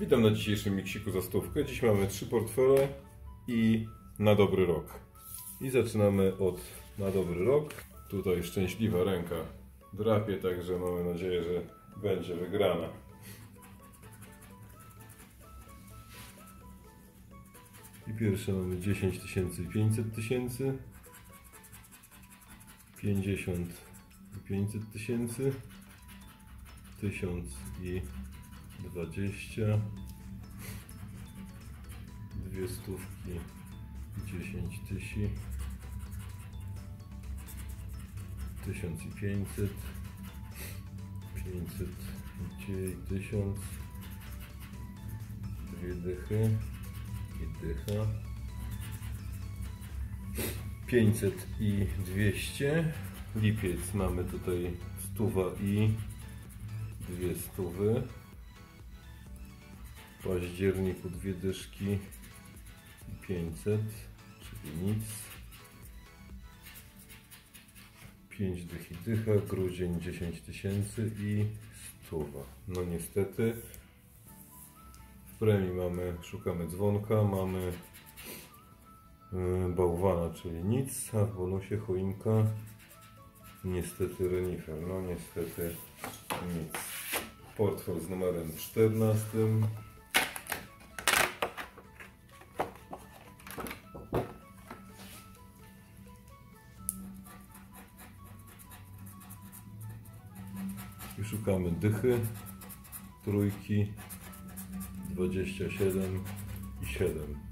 Witam na dzisiejszym miksiku za stówkę. Dziś mamy trzy portfele i na dobry rok. I zaczynamy od na dobry rok. Tutaj szczęśliwa ręka drapie, także mamy nadzieję, że będzie wygrana. I pierwsze mamy 10 tysięcy i 500 tysięcy. 50 i 500 tysięcy. 1000 i 20 dwie stówki 10 tysięcy 1500 500 i 1000 dwie dychy i dycha 500 i 200 lipiec mamy tutaj stuwa i dwie stówy w październiku dwie dyszki i 500 czyli nic. 5 dych i dycha, grudzień 10 tysięcy i stuwa. No niestety w premii mamy, szukamy dzwonka, mamy yy, bałwana, czyli nic, a w bonusie choinka niestety renifer, no niestety nic. Portfel z numerem 14 szukamy dychy trójki 27 i 7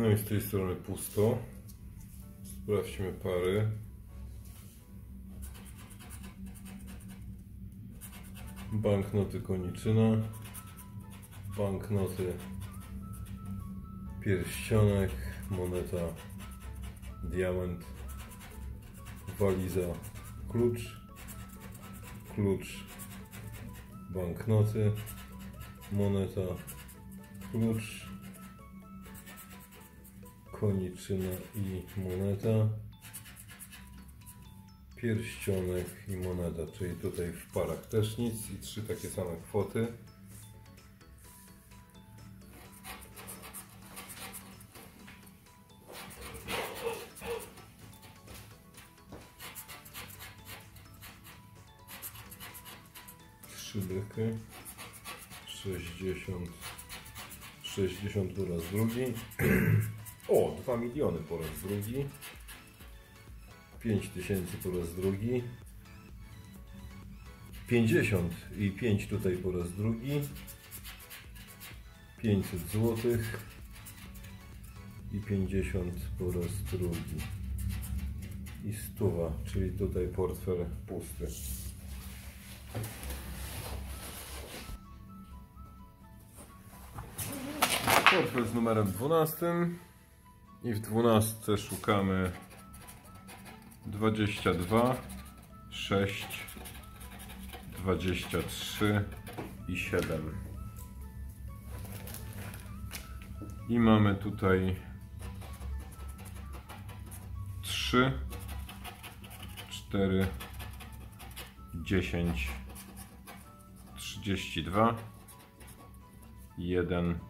No i z tej strony pusto. Sprawdźmy pary. Banknoty koniczyna. Banknoty pierścionek. Moneta diament. Waliza klucz. Klucz banknoty. Moneta klucz koniczyna i moneta, pierścionek i moneta, czyli tutaj w parach też nic i trzy takie same kwoty. Trzy dychy, 60, 60 po raz drugi. O, 2 miliony po raz drugi. 5 tysięcy po raz drugi. 50 i 5 tutaj po raz drugi. 500 złotych i 50 po raz drugi. I stuwa, czyli tutaj portfel pusty. Portfel z numerem 12. I w 12 szukamy 22, 6, 23 i 7. I mamy tutaj 3, 4, 10, 32, 1,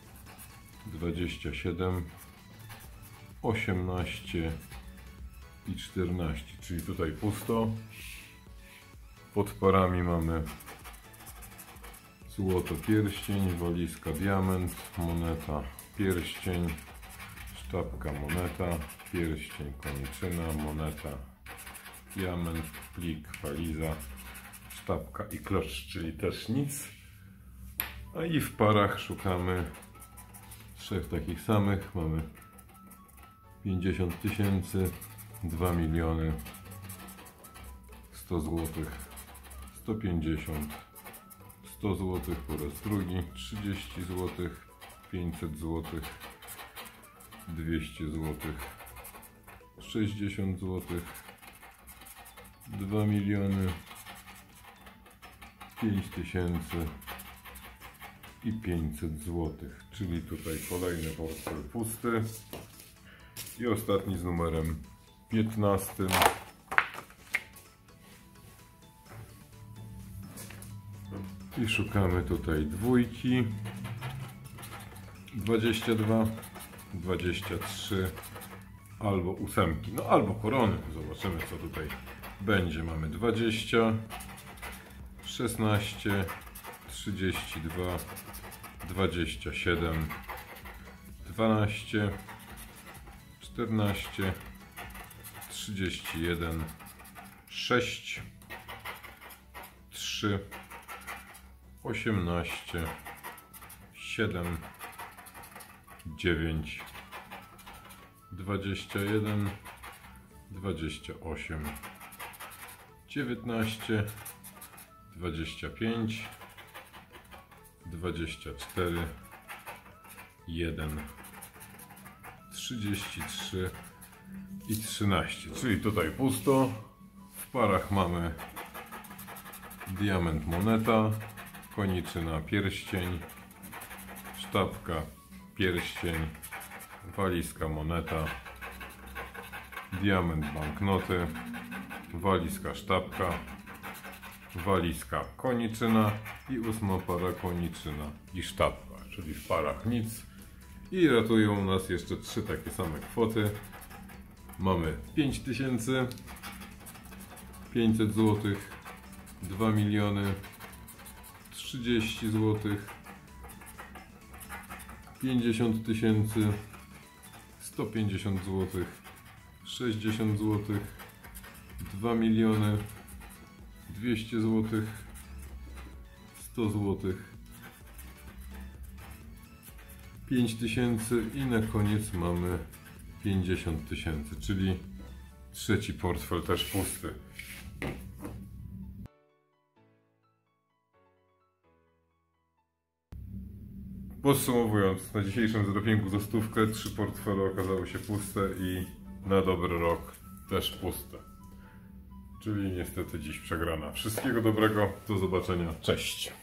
27, 18 i 14, czyli tutaj pusto. Pod parami mamy złoto pierścień, walizka diament, moneta pierścień, sztabka moneta, pierścień koniczyna, moneta diament, plik, waliza, sztabka i klocz, czyli też nic. A i w parach szukamy trzech takich samych. Mamy 50 tysięcy, 2 miliony, 100 złotych, 150, 100 złotych po raz drugi, 30 złotych, 500 złotych, 200 złotych, 60 złotych, 2 miliony, 5 tysięcy i 500 złotych, czyli tutaj kolejny portfel pusty. I ostatni z numerem 15 i szukamy tutaj dwójki. 22 23 albo ósemki, no albo korony. Zobaczymy co tutaj będzie. Mamy 20 16 32 27 12 14 31 6 3 18 7 9 21 28 19 25 24 1 33 i 13 czyli tutaj pusto. W parach mamy diament moneta koniczyna pierścień sztabka pierścień walizka moneta diament banknoty walizka sztabka walizka koniczyna i ósma para koniczyna i sztabka, czyli w parach nic. I ratują nas jeszcze trzy takie same kwoty. Mamy 5000, 500 zł, 2 miliony, 30 zł, 50 tysięcy, 150 zł, 60 zł, 2 miliony, 200 zł, 100 zł, 5000 i na koniec mamy 50 tysięcy, czyli trzeci portfel też pusty. Podsumowując, na dzisiejszym zadopingu za stówkę trzy portfele okazały się puste i na dobry rok też puste. Czyli niestety dziś przegrana. Wszystkiego dobrego, do zobaczenia, cześć.